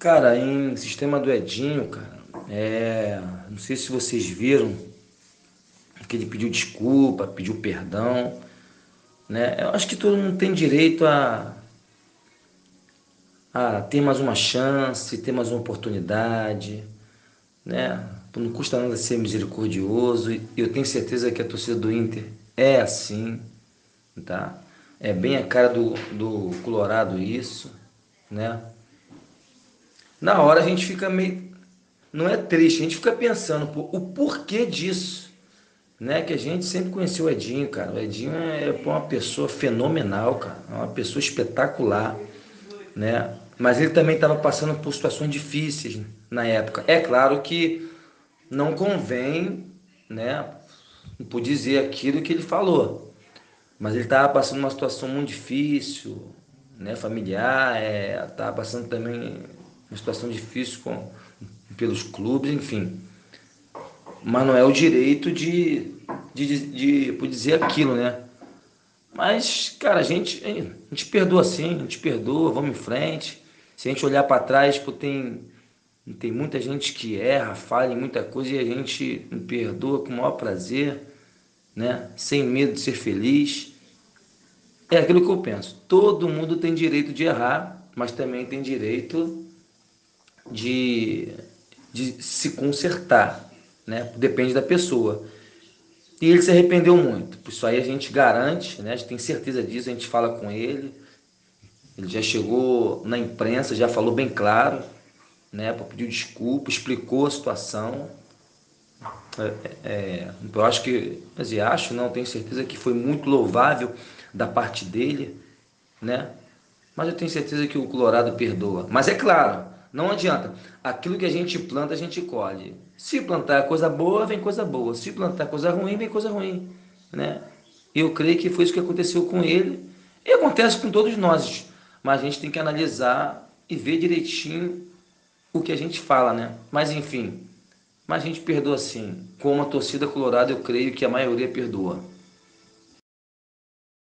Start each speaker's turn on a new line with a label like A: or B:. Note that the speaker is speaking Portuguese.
A: Cara, em sistema do Edinho, cara, é, não sei se vocês viram que ele pediu desculpa, pediu perdão, né? Eu acho que todo mundo tem direito a, a ter mais uma chance, ter mais uma oportunidade, né? Não custa nada ser misericordioso e eu tenho certeza que a torcida do Inter é assim, tá? É bem a cara do, do Colorado isso, né? Na hora a gente fica meio. Não é triste, a gente fica pensando pô, o porquê disso. Né? Que a gente sempre conheceu o Edinho, cara. O Edinho é uma pessoa fenomenal, cara. É uma pessoa espetacular, né? Mas ele também estava passando por situações difíceis na época. É claro que não convém, né? Por dizer aquilo que ele falou. Mas ele estava passando uma situação muito difícil, né? Familiar, estava é, passando também uma situação difícil com, pelos clubes, enfim. Mas não é o direito de, de, de, de dizer aquilo, né? Mas, cara, a gente, a gente perdoa sim, a gente perdoa, vamos em frente. Se a gente olhar para trás, pô, tem, tem muita gente que erra, falha em muita coisa e a gente perdoa com o maior prazer, né? Sem medo de ser feliz. É aquilo que eu penso. Todo mundo tem direito de errar, mas também tem direito de, de se consertar, né? Depende da pessoa. E ele se arrependeu muito. Por isso aí a gente garante, né? A gente tem certeza disso, a gente fala com ele. Ele já chegou na imprensa, já falou bem claro, né? Pediu desculpa, explicou a situação. É, é, eu acho que, mas acho, não, tenho certeza que foi muito louvável da parte dele, né? Mas eu tenho certeza que o Colorado perdoa. Mas é claro, não adianta. Aquilo que a gente planta, a gente colhe. Se plantar coisa boa, vem coisa boa. Se plantar coisa ruim, vem coisa ruim. Né? Eu creio que foi isso que aconteceu com ele. E acontece com todos nós. Mas a gente tem que analisar e ver direitinho o que a gente fala, né? Mas enfim, mas a gente perdoa sim. Como a torcida colorada, eu creio que a maioria perdoa.